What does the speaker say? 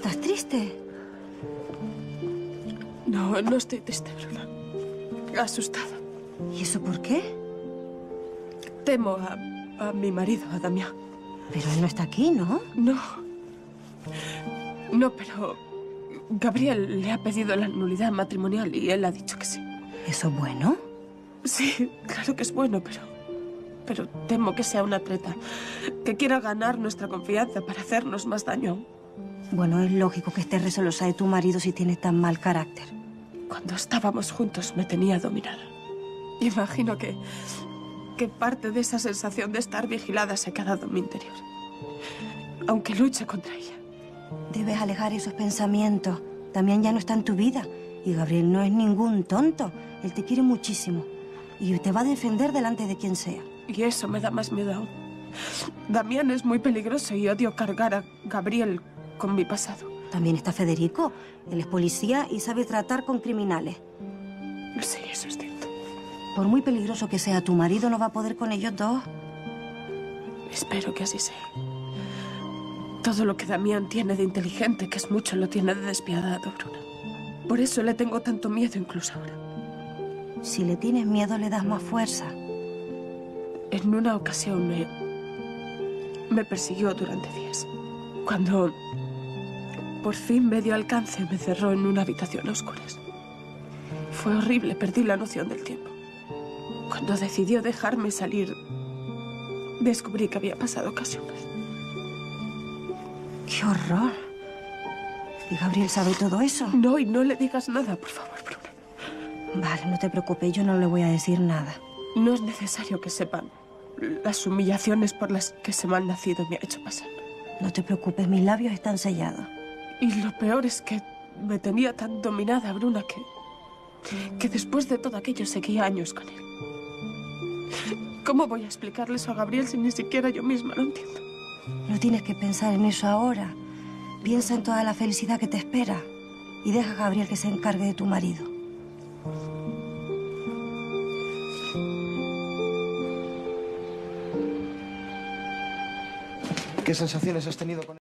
¿Estás triste? No, no estoy triste, Bruna. Asustada. ¿Y eso por qué? Temo a, a mi marido, a Damián. Pero él no está aquí, ¿no? No. No, pero Gabriel le ha pedido la nulidad matrimonial y él ha dicho que sí. ¿Eso es bueno? Sí, claro que es bueno, pero... Pero temo que sea una treta. Que quiera ganar nuestra confianza para hacernos más daño. Bueno, es lógico que esté resolosa de tu marido si tiene tan mal carácter. Cuando estábamos juntos me tenía dominada. Imagino que... que parte de esa sensación de estar vigilada se ha quedado en mi interior. Aunque luche contra ella. Debes alejar esos pensamientos. También ya no está en tu vida. Y Gabriel no es ningún tonto. Él te quiere muchísimo. Y te va a defender delante de quien sea. Y eso me da más miedo aún. Damián es muy peligroso y odio cargar a Gabriel con mi pasado. También está Federico. Él es policía y sabe tratar con criminales. Sí, eso es cierto. Por muy peligroso que sea tu marido, no va a poder con ellos dos. Espero que así sea. Todo lo que Damián tiene de inteligente, que es mucho, lo tiene de despiadado, Bruna. Por eso le tengo tanto miedo incluso ahora. Si le tienes miedo, le das más fuerza. En una ocasión me, me persiguió durante días. Cuando por fin me dio alcance, me cerró en una habitación a oscuras. Fue horrible, perdí la noción del tiempo. Cuando decidió dejarme salir, descubrí que había pasado casi un mes. ¡Qué horror! ¿Y Gabriel sabe todo eso? No, y no le digas nada, por favor, Bruna. Vale, no te preocupes, yo no le voy a decir nada. No es necesario que sepan las humillaciones por las que ese mal nacido me ha hecho pasar. No te preocupes, mis labios están sellados. Y lo peor es que me tenía tan dominada, Bruna, que, que después de todo aquello seguía años con él. ¿Cómo voy a explicarle eso a Gabriel si ni siquiera yo misma lo entiendo? No tienes que pensar en eso ahora. Piensa en toda la felicidad que te espera y deja a Gabriel que se encargue de tu marido. ¿Qué sensaciones has tenido con